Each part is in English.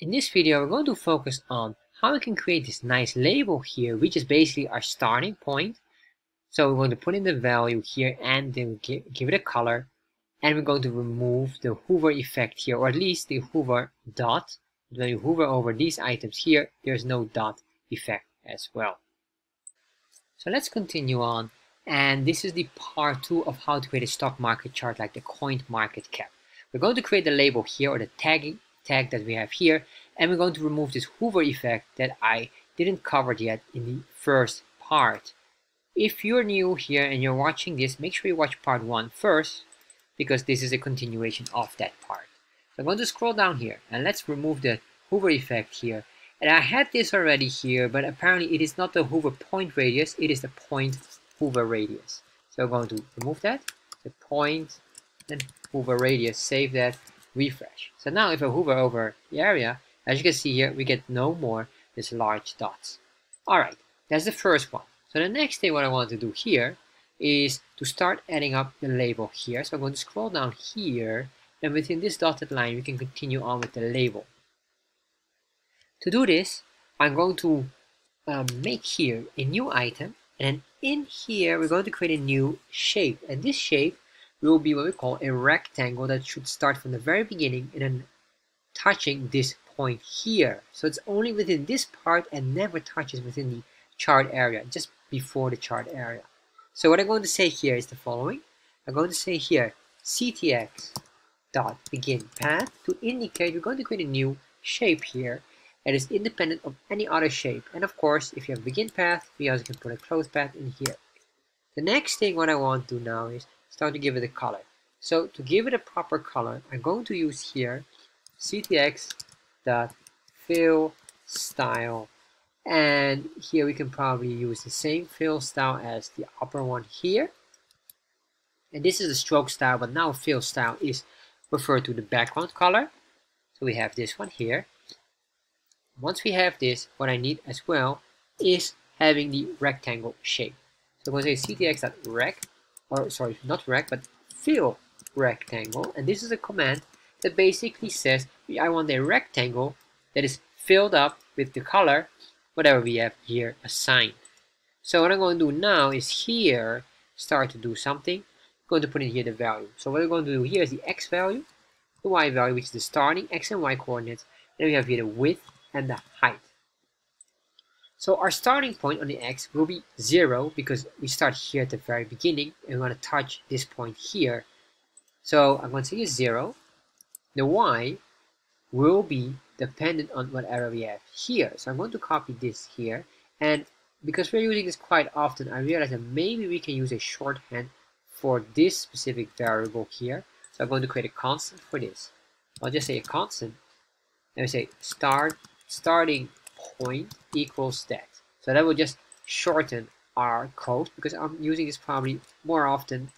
In this video, we're going to focus on how we can create this nice label here, which is basically our starting point. So we're going to put in the value here and then give, it a color. And we're going to remove the hover effect here, or at least the hover dot. When you hover over these items here, there's no dot effect as well. So let's continue on. And this is the part two of how to create a stock market chart like the CoinMarketCap. We're going to create the label here or the tagging tag that we have here and we're going to remove this hover effect that I didn't cover yet in the first part. If you're new here and you're watching this, make sure you watch part one first because this is a continuation of that part. So I'm going to scroll down here and let's remove the hover effect here. And I had this already here, but apparently it is not the hover point radius, it is the point hover radius. So I'm going to remove that, the point and hover radius, save that, refresh. So now if I hover over the area, as you can see here, we get no more these large dots. Alright, that's the first one. So the next thing what I want to do here is to start adding up the label here. So I'm going to scroll down here and within this dotted line we can continue on with the label. To do this, I'm going to um, make here a new item and in here we're going to create a new shape and this shape will be what we call a rectangle that should start from the very beginning and then touching this point here. So it's only within this part and never touches within the chart area, just before the chart area. So what I'm going to say here is the following. I'm going to say here ctx dot begin path to indicate we're going to create a new shape here that is independent of any other shape. And of course, if you have begin path, we also can put a close path in here. The next thing what I want to do now is start to give it a color. So to give it a proper color, I'm going to use here ctx dot fill style. And here we can probably use the same fill style as the upper one here. And this is the stroke style but now fill style is referred to the background color. So we have this one here. Once we have this what I need as well is having the rectangle shape. So I'm going to say ctx.rect or sorry not rect but fill rectangle and this is a command that basically says I want a rectangle that is filled up with the color, whatever we have here assigned. So what I'm going to do now is here, start to do something. I'm going to put in here the value. So what I'm going to do here is the x value, the y value, which is the starting x and y coordinates. Then we have here the width and the height. So our starting point on the x will be 0 because we start here at the very beginning and we want to touch this point here. So I'm going to say 0 the y will be dependent on whatever we have here. So I'm going to copy this here. And because we're using this quite often, I realize that maybe we can use a shorthand for this specific variable here. So I'm going to create a constant for this. I'll just say a constant. And we say start starting point equals that. So that will just shorten our code because I'm using this probably more often.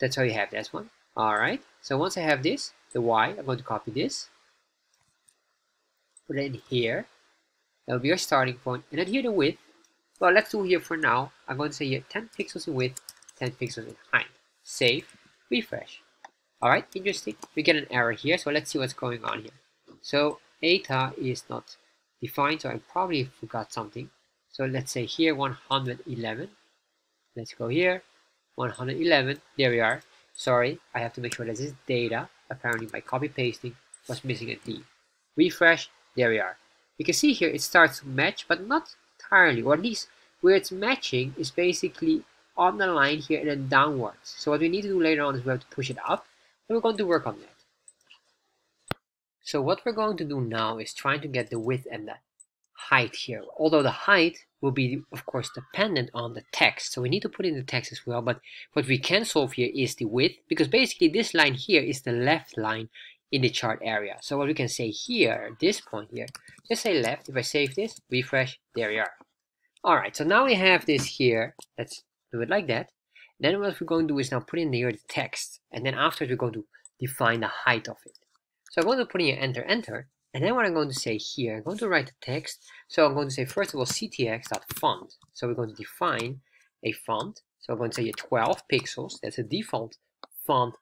That's how you have this one. Alright, so once I have this, the y, I'm going to copy this, put it in here, that will be our starting point. point, and then here the width, well let's do here for now, I'm going to say here 10 pixels in width, 10 pixels in height, save, refresh. Alright, interesting, we get an error here, so let's see what's going on here. So eta is not defined, so I probably forgot something. So let's say here 111, let's go here, 111, there we are. Sorry, I have to make sure that this data, apparently by copy pasting was missing a D. Refresh, there we are. You can see here it starts to match, but not entirely, or at least where it's matching is basically on the line here and then downwards. So what we need to do later on is we have to push it up, and we're going to work on that. So what we're going to do now is trying to get the width and the height here. Although the height will be, of course, dependent on the text. So we need to put in the text as well. But what we can solve here is the width, because basically this line here is the left line in the chart area. So what we can say here, this point here, just say left. If I save this, refresh, there we are. All right, so now we have this here. Let's do it like that. Then what we're going to do is now put in here the text. And then after we're going to define the height of it. So I'm going to put in enter, enter. And then what I'm going to say here, I'm going to write the text. So I'm going to say, first of all, ctx.font. So we're going to define a font. So I'm going to say 12 pixels. That's a default font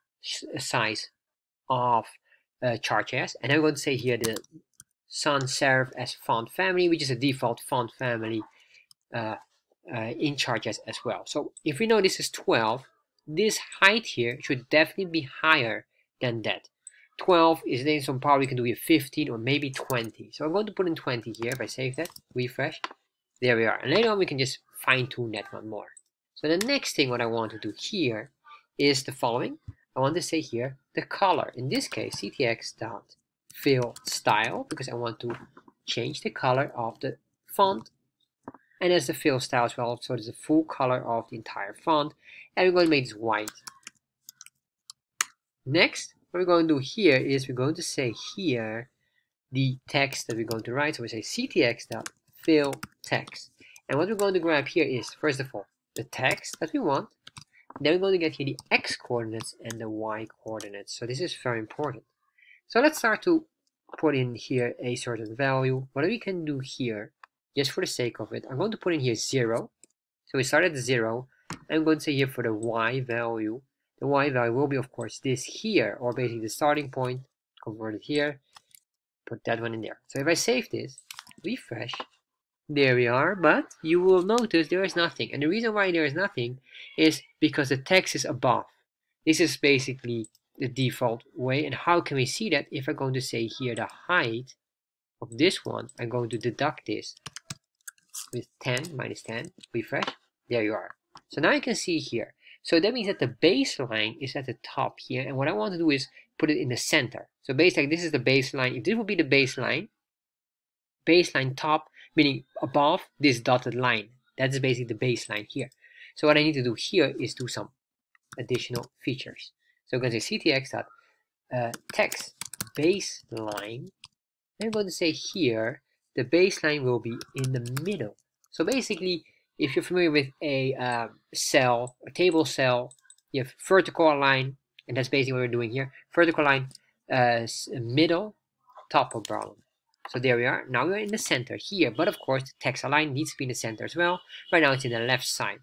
size of uh, Chart.js. And I'm going to say here the sans serif as font family, which is a default font family uh, uh, in Chart.js as well. So if we know this is 12, this height here should definitely be higher than that. 12 is then some power we can do here 15 or maybe 20. So I'm going to put in 20 here if I save that, refresh. There we are. And later on we can just fine tune that one more. So the next thing what I want to do here is the following. I want to say here the color. In this case, ctx dot fill style because I want to change the color of the font and as the fill style as well so it's the full color of the entire font and we're going to make this white next what we're going to do here is we're going to say here the text that we're going to write so we say ctx fill text and what we're going to grab here is first of all the text that we want then we're going to get here the x coordinates and the y coordinates so this is very important so let's start to put in here a certain value. What we can do here, just for the sake of it, I'm going to put in here 0. So we start at 0. I'm going to say here for the y value, the y value will be of course this here, or basically the starting point, convert it here, put that one in there. So if I save this, refresh, there we are, but you will notice there is nothing. And the reason why there is nothing is because the text is above. This is basically the default way. And how can we see that? If I'm going to say here the height of this one, I'm going to deduct this with 10 minus 10, refresh, there you are. So now you can see here. So that means that the baseline is at the top here. And what I want to do is put it in the center. So basically this is the baseline. If this would be the baseline, baseline top, meaning above this dotted line. That's basically the baseline here. So what I need to do here is do some additional features. So I'm going to say ctx dot uh, text baseline. I'm going to say here the baseline will be in the middle. So basically, if you're familiar with a uh, cell, a table cell, you have vertical line, and that's basically what we're doing here. Vertical line, uh, middle, top of bottom. So there we are. Now we're in the center here, but of course the text align needs to be in the center as well. Right now it's in the left side.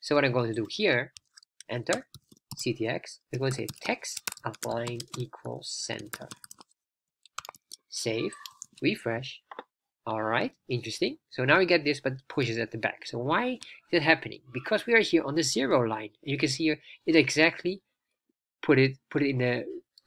So what I'm going to do here, enter, ctx, we're going to say text align equals center. Save, refresh. All right, interesting. So now we get this, but pushes at the back. So why is it happening? Because we are here on the zero line. And you can see here, it exactly put it put it in the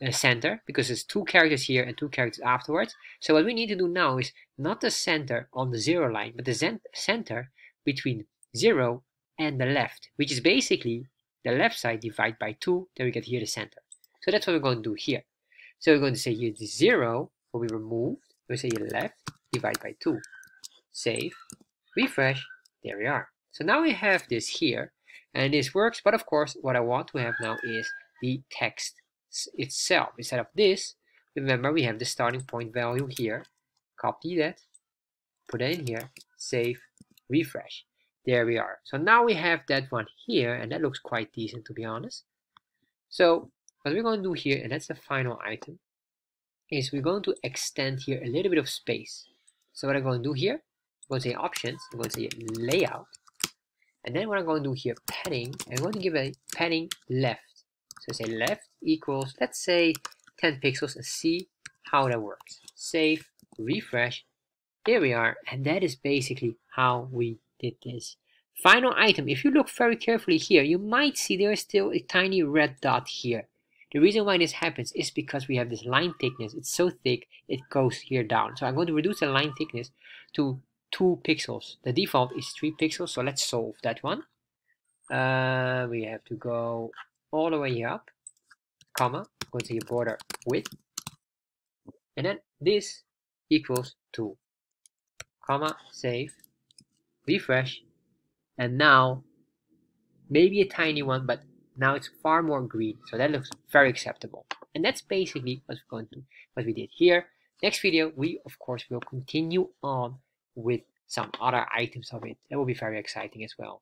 uh, center because there's two characters here and two characters afterwards. So what we need to do now is not the center on the zero line, but the center between zero and the left, which is basically the left side divided by 2, then we get here the center. So that's what we're going to do here. So we're going to say here 0 will be removed. We say left divide by 2. Save, refresh, there we are. So now we have this here, and this works, but of course what I want to have now is the text itself. Instead of this, remember we have the starting point value here. Copy that, put it in here, save, refresh. There we are. So now we have that one here, and that looks quite decent to be honest. So what we're going to do here, and that's the final item, is we're going to extend here a little bit of space. So what I'm going to do here, I'm going to say options, I'm going to say layout, and then what I'm going to do here, padding, I'm going to give a padding left. So say left equals, let's say 10 pixels and see how that works. Save, refresh, there we are, and that is basically how we did this. Final item, if you look very carefully here, you might see there is still a tiny red dot here. The reason why this happens is because we have this line thickness. It's so thick, it goes here down. So I'm going to reduce the line thickness to 2 pixels. The default is 3 pixels, so let's solve that one. Uh, we have to go all the way up, comma, go to your border width, and then this equals 2, comma, save, refresh, and now maybe a tiny one, but now it's far more green, so that looks very acceptable. And that's basically what we're going to what we did here. Next video, we of course will continue on with some other items of it. That will be very exciting as well.